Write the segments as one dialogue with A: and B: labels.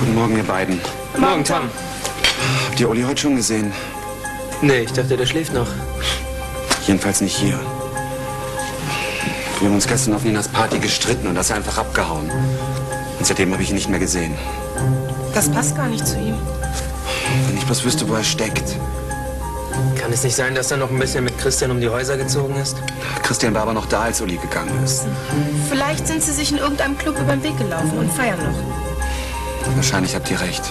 A: Guten Morgen, ihr beiden.
B: Morgen, Tom.
A: Habt ihr Uli heute schon gesehen?
B: Nee, ich dachte, der schläft noch.
A: Jedenfalls nicht hier. Wir haben uns gestern auf Ninas Party gestritten und da ist er einfach abgehauen. Und seitdem habe ich ihn nicht mehr gesehen.
C: Das passt gar nicht zu ihm.
A: Wenn ich bloß wüsste, wo er steckt.
B: Kann es nicht sein, dass er noch ein bisschen mit Christian um die Häuser gezogen ist?
A: Christian war aber noch da, als Uli gegangen ist.
C: Vielleicht sind sie sich in irgendeinem Club über den Weg gelaufen und feiern noch.
A: Wahrscheinlich habt ihr recht.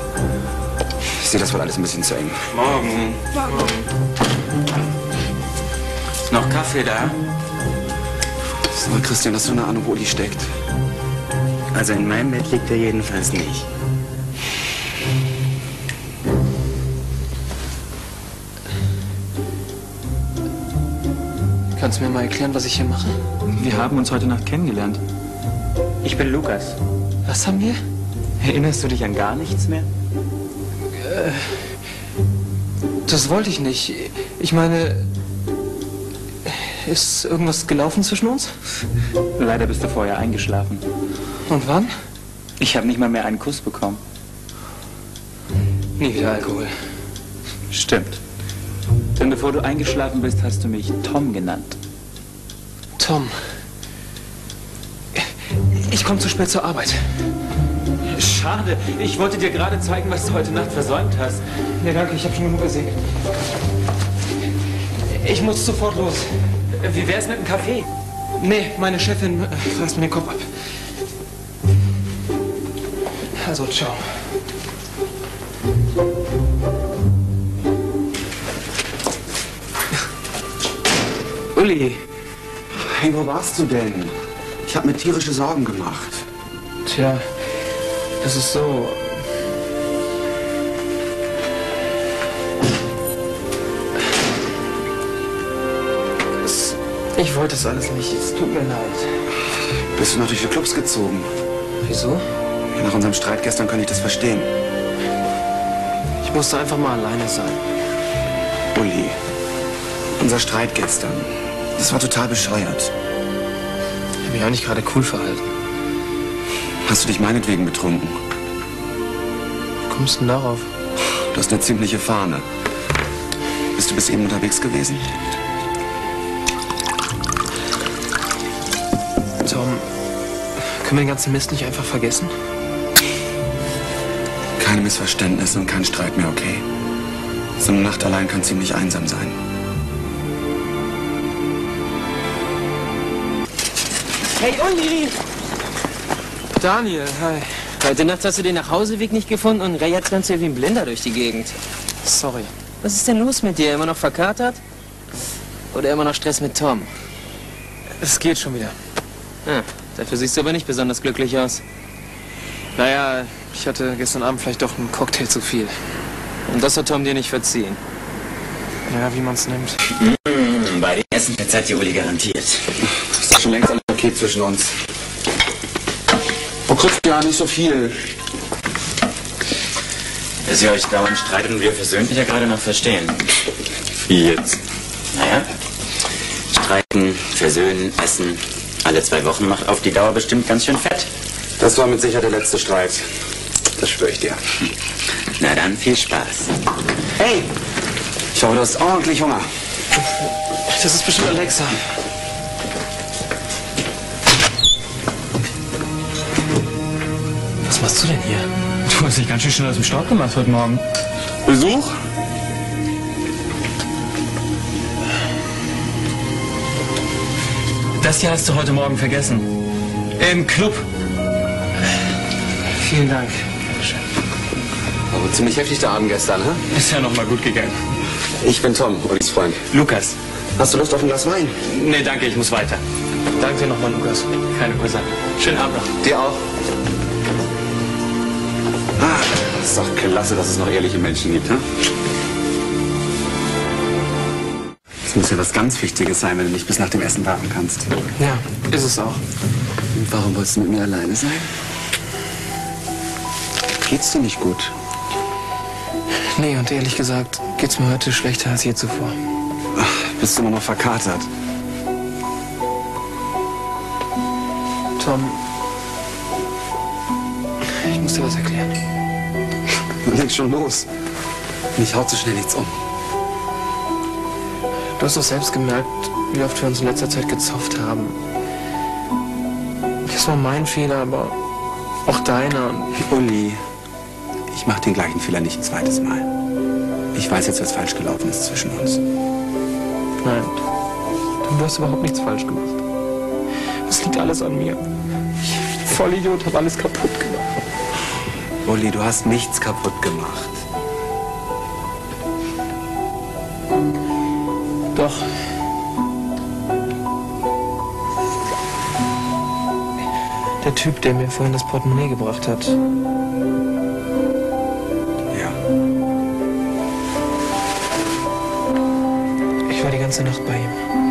A: Ich sehe das wohl alles ein bisschen zu eng.
D: Morgen. Ist noch Kaffee da?
A: Sag mal, Christian, hast du eine Ahnung, wo Uli steckt?
D: Also in meinem Bett liegt er jedenfalls nicht.
B: Kannst du mir mal erklären, was ich hier mache?
E: Wir haben uns heute Nacht kennengelernt.
D: Ich bin Lukas.
B: Was haben wir?
D: Erinnerst du dich an gar nichts mehr?
B: Das wollte ich nicht. Ich meine, ist irgendwas gelaufen zwischen uns?
D: Leider bist du vorher eingeschlafen.
B: Und wann?
D: Ich habe nicht mal mehr einen Kuss bekommen.
B: Nie wieder Alkohol.
D: Stimmt. Denn bevor du eingeschlafen bist, hast du mich Tom genannt.
B: Tom. Ich komme zu spät zur Arbeit.
D: Schade. Ich wollte dir gerade zeigen, was du heute Nacht versäumt hast.
B: Nee, danke, ich habe schon genug gesehen. Ich muss sofort los.
D: Wie wär's mit einem Kaffee?
B: Nee, meine Chefin äh, reißt mir den Kopf ab. Also, ciao. Uli,
A: Hey, wo warst du denn? Ich habe mir tierische Sorgen gemacht.
B: tja, das ist so. Es- Ich wollte es alles nicht. Es tut mir leid.
A: Bist du noch durch die Clubs gezogen?
B: Wieso?
A: Nach unserem Streit gestern kann ich das verstehen.
B: Ich musste einfach mal alleine sein.
A: Uli, unser Streit gestern, das war total bescheuert.
B: Ich habe mich eigentlich gerade cool verhalten.
A: Hast du dich meinetwegen betrunken?
B: Wie kommst du denn darauf?
A: Du hast eine ziemliche Fahne. Bist du bis eben unterwegs gewesen?
B: Tom, können wir den ganzen Mist nicht einfach vergessen?
A: Keine Missverständnisse und kein Streit mehr, okay? So eine Nacht allein kann ziemlich einsam sein.
F: Hey Uli!
B: Daniel, hi.
F: Heute Nacht hast du den Nachhauseweg nicht gefunden und jetzt rennst du wie ein Blinder durch die Gegend.
B: Sorry.
F: Was ist denn los mit dir? Immer noch verkatert? Oder immer noch Stress mit Tom?
B: Es geht schon wieder.
F: Ah, dafür siehst du aber nicht besonders glücklich aus.
B: Naja, ich hatte gestern Abend vielleicht doch einen Cocktail zu viel.
F: Und das hat Tom dir nicht verziehen.
B: Ja, wie man's nimmt.
D: Bei den Essen verzeiht die Uli garantiert.
A: Das ist schon längst alles okay zwischen uns. Oh, Christian, nicht so viel.
D: Dass ihr euch dauernd streitet und wir versöhnt mich ja gerade noch verstehen. Wie jetzt? Naja, streiten, versöhnen, essen. Alle zwei Wochen macht auf die Dauer bestimmt ganz schön fett.
A: Das war mit Sicherheit der letzte Streit. Das schwöre ich dir.
D: Na dann, viel Spaß.
A: Hey! Ich hoffe, du hast ordentlich Hunger.
B: Das ist bestimmt Alexa. Machst du denn hier?
E: Du hast dich ganz schön schnell aus dem Staub gemacht heute Morgen.
A: Besuch?
E: Das hier hast du heute Morgen vergessen. Im Club.
B: Vielen Dank.
A: Aber ziemlich heftig der Abend gestern, hä?
E: Ist ja noch mal gut gegangen.
A: Ich bin Tom, Ulis Freund.
E: Lukas.
A: Hast du Lust auf ein Glas Wein?
E: Nee, danke, ich muss weiter.
B: Danke dir nochmal, Lukas.
E: Keine Ursache. Schönen Abend noch.
A: Dir auch. Ah, ist doch klasse, dass es noch ehrliche Menschen gibt, hä? Es muss ja was ganz Wichtiges sein, wenn du nicht bis nach dem Essen warten kannst.
B: Ja, ist es auch.
A: Und warum wolltest du mit mir alleine sein? Geht's dir nicht gut?
B: Nee, und ehrlich gesagt geht's mir heute schlechter als je zuvor.
A: Bist du immer noch verkatert?
B: Tom, ich muss dir was erklären.
A: Nun leg schon los. Mich haut so schnell nichts um.
B: Du hast doch selbst gemerkt, wie oft wir uns in letzter Zeit gezofft haben. Das war mein Fehler, aber auch deiner.
A: Uli, ich mach den gleichen Fehler nicht ein zweites Mal. Ich weiß jetzt, was falsch gelaufen ist zwischen uns.
B: Nein, du hast überhaupt nichts falsch gemacht. Es liegt alles an mir. Ich, Vollidiot, habe alles kaputt gemacht.
A: Uli, du hast nichts kaputt gemacht.
B: Doch. Der Typ, der mir vorhin das Portemonnaie gebracht hat,
A: Ja.
B: ich war die ganze Nacht bei ihm.